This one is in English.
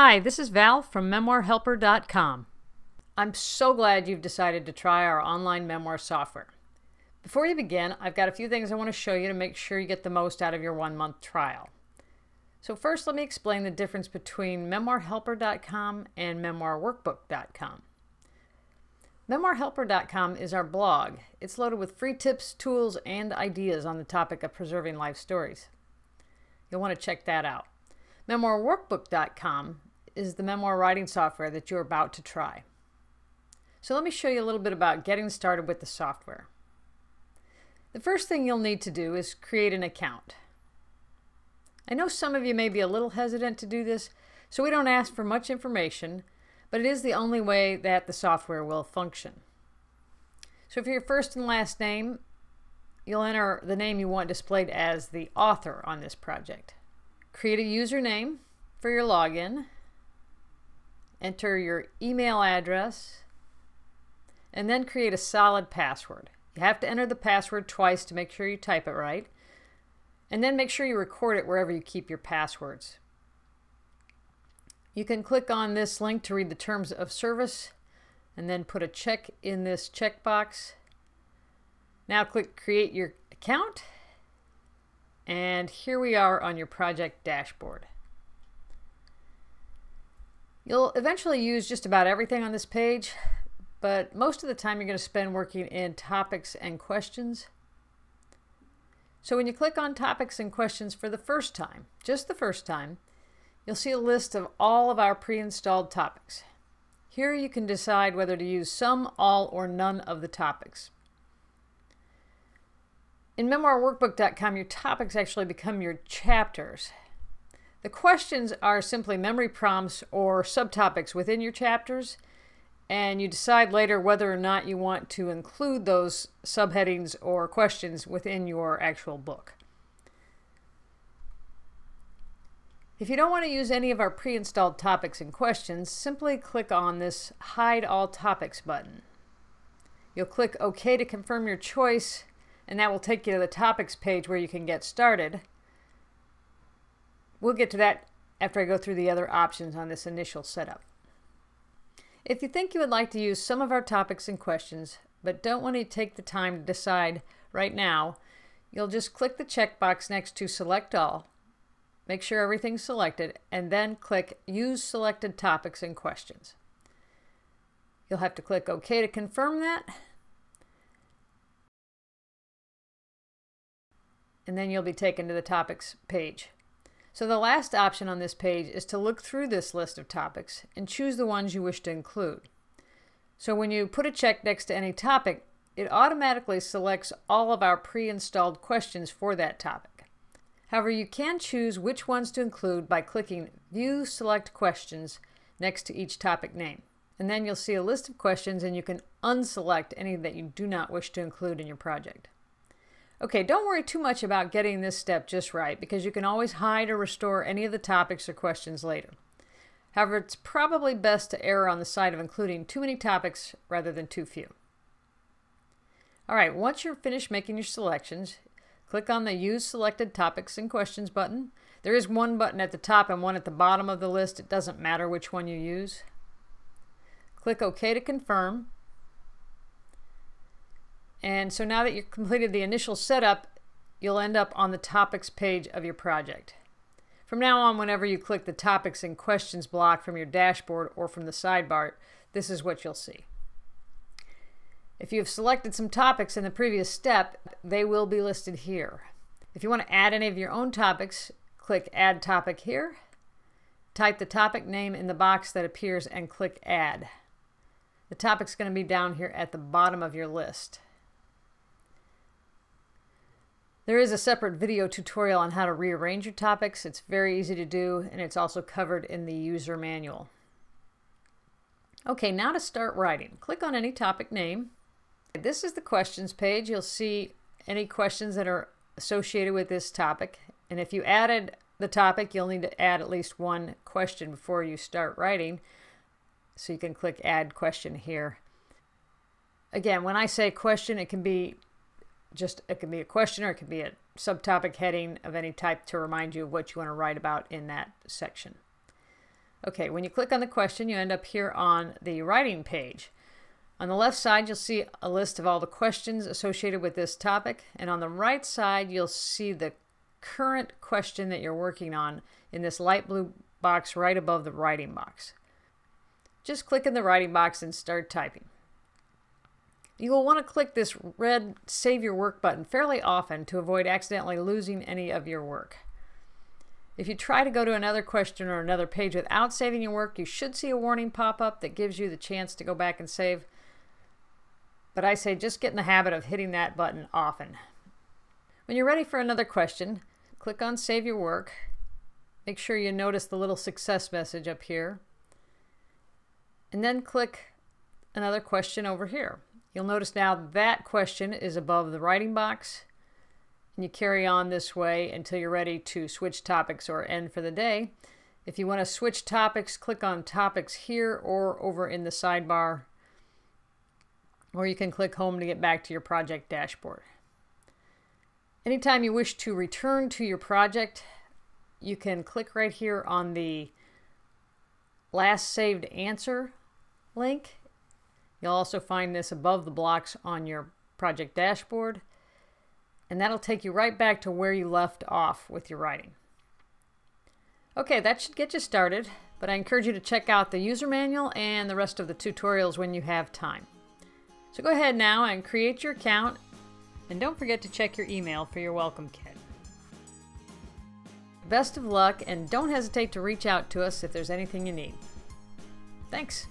Hi, this is Val from MemoirHelper.com. I'm so glad you've decided to try our online memoir software. Before you begin, I've got a few things I want to show you to make sure you get the most out of your one month trial. So, first, let me explain the difference between MemoirHelper.com and MemoirWorkbook.com. MemoirHelper.com is our blog. It's loaded with free tips, tools, and ideas on the topic of preserving life stories. You'll want to check that out. MemoirWorkbook.com is the memoir writing software that you're about to try. So let me show you a little bit about getting started with the software. The first thing you'll need to do is create an account. I know some of you may be a little hesitant to do this, so we don't ask for much information, but it is the only way that the software will function. So for your first and last name, you'll enter the name you want displayed as the author on this project. Create a username for your login. Enter your email address. And then create a solid password. You have to enter the password twice to make sure you type it right. And then make sure you record it wherever you keep your passwords. You can click on this link to read the terms of service and then put a check in this checkbox. Now click create your account and here we are on your project dashboard. You'll eventually use just about everything on this page, but most of the time you're going to spend working in topics and questions. So when you click on topics and questions for the first time, just the first time, you'll see a list of all of our pre-installed topics. Here you can decide whether to use some, all, or none of the topics. In memoirworkbook.com, your topics actually become your chapters. The questions are simply memory prompts or subtopics within your chapters, and you decide later whether or not you want to include those subheadings or questions within your actual book. If you don't want to use any of our pre-installed topics and questions, simply click on this Hide All Topics button. You'll click OK to confirm your choice and that will take you to the topics page where you can get started. We'll get to that after I go through the other options on this initial setup. If you think you would like to use some of our topics and questions, but don't want to take the time to decide right now, you'll just click the checkbox next to Select All, make sure everything's selected, and then click Use Selected Topics and Questions. You'll have to click OK to confirm that, and then you'll be taken to the topics page. So the last option on this page is to look through this list of topics and choose the ones you wish to include. So when you put a check next to any topic, it automatically selects all of our pre-installed questions for that topic. However, you can choose which ones to include by clicking View Select Questions next to each topic name. And then you'll see a list of questions and you can unselect any that you do not wish to include in your project. Okay, don't worry too much about getting this step just right because you can always hide or restore any of the topics or questions later. However, it's probably best to err on the side of including too many topics rather than too few. All right, once you're finished making your selections, click on the Use Selected Topics and Questions button. There is one button at the top and one at the bottom of the list. It doesn't matter which one you use. Click OK to confirm. And so now that you've completed the initial setup, you'll end up on the topics page of your project. From now on, whenever you click the topics and questions block from your dashboard or from the sidebar, this is what you'll see. If you have selected some topics in the previous step, they will be listed here. If you want to add any of your own topics, click Add Topic here. Type the topic name in the box that appears and click Add. The topic's going to be down here at the bottom of your list. There is a separate video tutorial on how to rearrange your topics. It's very easy to do, and it's also covered in the user manual. Okay, now to start writing. Click on any topic name. This is the questions page. You'll see any questions that are associated with this topic. And if you added the topic, you'll need to add at least one question before you start writing. So you can click Add Question here. Again, when I say question, it can be just it can be a question or it can be a subtopic heading of any type to remind you of what you want to write about in that section. Okay, when you click on the question, you end up here on the writing page. On the left side, you'll see a list of all the questions associated with this topic, and on the right side, you'll see the current question that you're working on in this light blue box right above the writing box. Just click in the writing box and start typing. You will want to click this red Save Your Work button fairly often to avoid accidentally losing any of your work. If you try to go to another question or another page without saving your work, you should see a warning pop up that gives you the chance to go back and save. But I say just get in the habit of hitting that button often. When you're ready for another question, click on Save Your Work. Make sure you notice the little success message up here. And then click another question over here. You'll notice now that question is above the writing box. And you carry on this way until you're ready to switch topics or end for the day. If you want to switch topics, click on topics here or over in the sidebar. Or you can click home to get back to your project dashboard. Anytime you wish to return to your project, you can click right here on the last saved answer link You'll also find this above the blocks on your project dashboard, and that'll take you right back to where you left off with your writing. Okay, that should get you started, but I encourage you to check out the user manual and the rest of the tutorials when you have time. So go ahead now and create your account, and don't forget to check your email for your welcome kit. Best of luck, and don't hesitate to reach out to us if there's anything you need. Thanks.